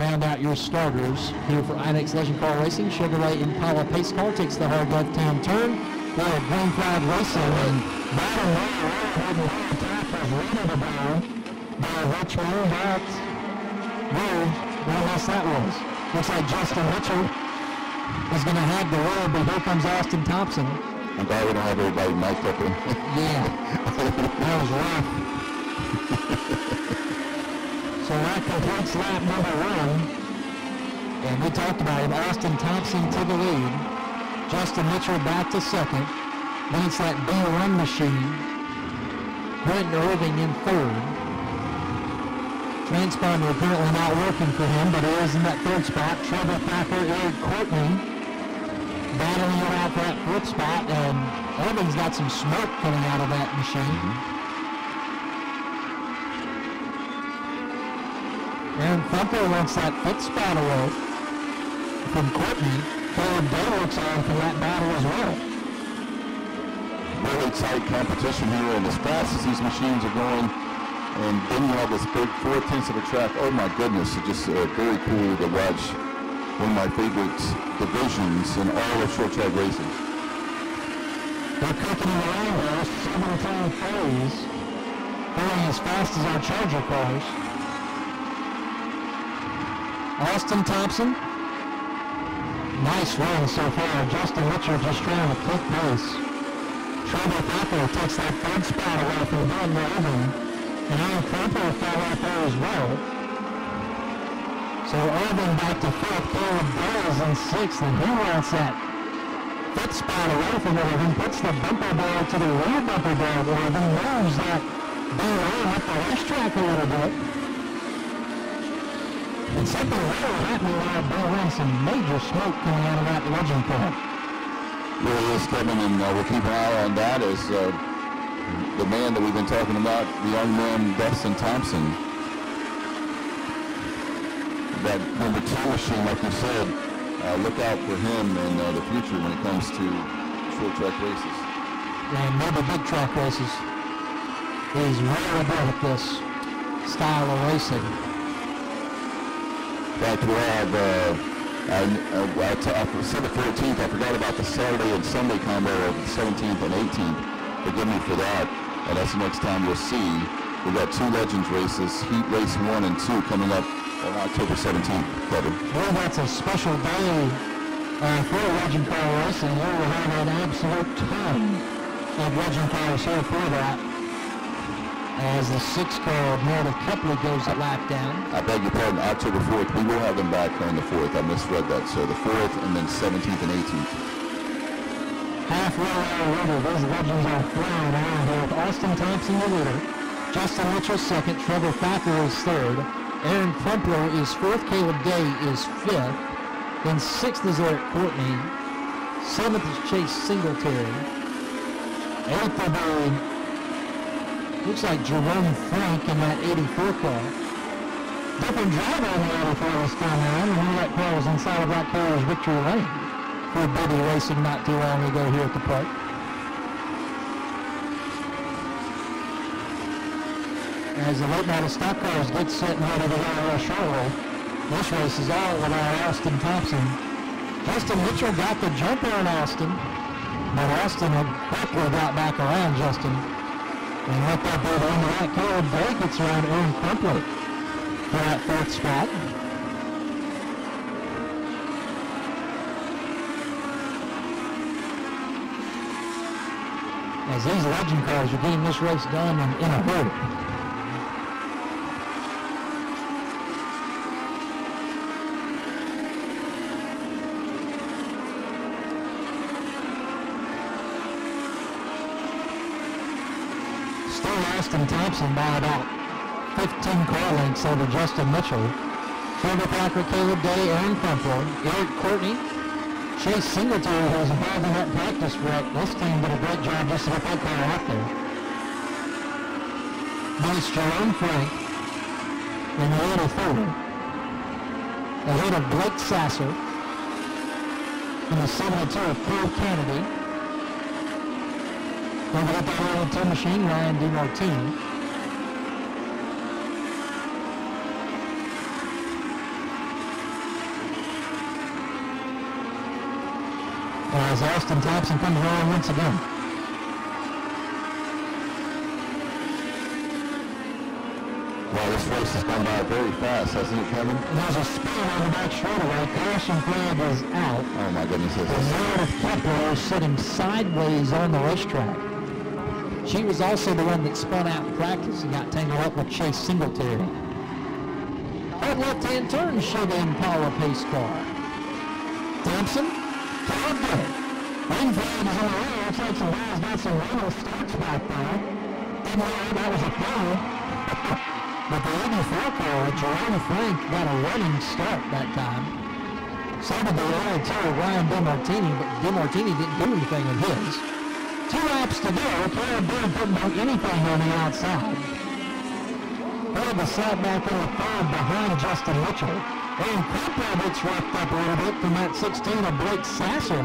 round out your starters here for Inex Legend Car Racing. Chevrolet Impala pace car takes the hard left-hand turn. They're Green Flag Racing and bottom line, the top to go by Richmond. But, whoa, what else that was? Looks like Justin Mitchell is going to have the road, but here comes Austin Thompson. I'm glad we don't have everybody mic'd up here. Yeah, that was rough. So that completes lap number one. And we talked about it. Austin Thompson to the lead. Justin Mitchell back to second. Then it's that B1 machine. Brent Irving in third. Transponder apparently not working for him, but he is in that third spot. Trevor Thacker, Eric Courtney battling out for that fourth spot, and Irving's got some smoke coming out of that machine. Aaron Thumper wants that fifth spot away from Courtney. Caleb Day looks on for that battle as well. Really tight competition here, and as fast as these machines are going, and then you have this big four tenths of a track. Oh my goodness, it's just uh, very cool to watch one of my favorite divisions in all of short track racing. They're cooking around there, 17 phase, going as fast as our Charger cars. Austin Thompson, nice run so far. Justin Mitchell just trying to click pace. Trevor Thacker takes that third spot away from Ben Irving, and Alan Cropper fell out there as well. So Irving back to fifth, Caleb Bowles in sixth, and he wants that fifth spot away from Irving, puts the bumper bar to the rear bumper bar of Irving, moves that bar up the racetrack a little bit. And something real happening while Bill some major smoke coming out of that legend car. Really is, Kevin, and uh, we'll keep an eye on that as uh, the man that we've been talking about, the young man, Dustin Thompson. That number two machine, like you said, uh, look out for him in the future when it comes to short track races. And maybe big track races. He's really good at this style of racing. Fact, we'll have, uh, uh, I said 14th, I forgot about the Saturday and Sunday combo of the 17th and 18th. Forgive me for that. And that's the next time you'll see. We've got two Legends races, Heat Race 1 and 2 coming up on October 17th, Kevin. Well, that's a special day uh, for Legend Car Racing. We will have an absolute ton of Legend cars here for that. As the six-car Meredith Kepler goes a lap down. I beg your pardon, October 4th. We will have them back on the 4th. I misread that. So the 4th and then 17th and 18th. Halfway already, those legends are flying around here with Austin Thompson the leader. Justin Mitchell second, Trevor Thacker is third. Aaron Crumpler is fourth, Caleb Day is fifth. Then sixth is Eric Courtney. Seventh is Chase Singletary. Eighth will be, looks like Jerome Frank in that 84 car. Different driver in the 84 this time around. and that car was inside of Black Carrier's Victory Lane for Biddy Racing not too long ago here at the park. As the late model stock cars get set and ready to go to Charlotte, this race is all without Austin Thompson. Justin Mitchell got the jumper on Austin, but Austin quickly got back around Justin. And let that go into that Caleb Day gets around Aaron Crumpler for that fourth spot. as these legend cars are getting this race done in, in a hurry. Austin Thompson by about 15 car lengths over Justin Mitchell. Trevor Thacker, Caleb Day, Aaron Crumpler, Eric Courtney, Chase Singletary, who was involved in that practice wreck this team, did a great job just to get that car out there. Nice Jerome Frank in the 84. Ahead of Blake Sasser in the 72 of Paul Kennedy. We've got the LT machine, Ryan DeMartini. As Austin Thompson comes around once again. Wow, this race has gone by very fast, hasn't it, Kevin? There's a spin on the back shoulder right. Caution flag is out. Oh, my goodness. Meredith Kepler is sitting sideways on the racetrack. She was also the one that spun out in practice and got tangled up with Chase Singletary. Hard left-hand turn show the Impala pace car. Thompson, Day. Wing flag is on the way. Looks like some guys got some rental starts back there. Didn't know that was a foul. but the 84 car, Jerome Frank, got a running start that time. So did the two of Ryan DeMartini, but DeMartini didn't do anything in his. Two laps to go. Caleb Bird couldn't do anything on the outside. Bird was sat back in the third behind Justin Mitchell. And Krumpler roughed up a little bit from that 16 of Blake Sasser.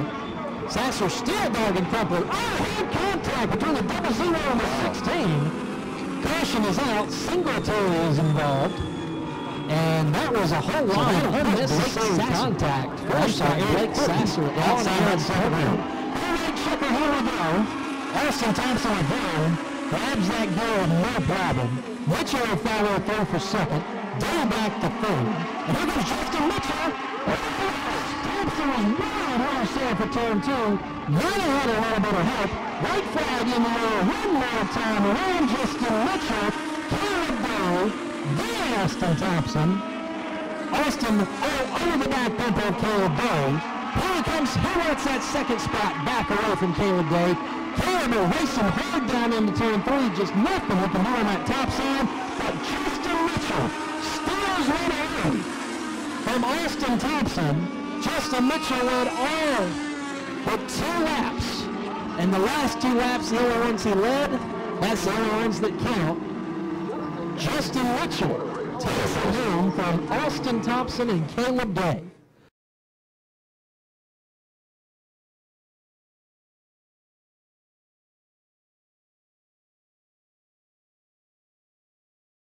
Sasser still dogging Krumpler. Oh, hand contact between the double zero and the 16. Caution is out. Singletary is involved. And that was a whole lot of unnecessary contact. First Blake Sasser outside second round. Here we go. Austin Thompson again. Grabs that goal, no problem. Mitchell follow through for second. Down back to third. And here goes Justin Mitchell. Thompson was wild rush there for turn two. He had a little bit of help. White flag in the air one more time around Justin Mitchell. Caleb Bow. Then Austin Thompson. Austin oh, over the back bumper Caleb Day. Here he comes. He wants that second spot back away from Caleb Day. Caleb racing hard down into turn three. Just nothing he the do on that top side. But Justin Mitchell steals one early from Austin Thompson. Justin Mitchell led all but two laps. And the last two laps, the only ones he led, that's the only ones that count. Justin Mitchell takes it home from Austin Thompson and Caleb Day.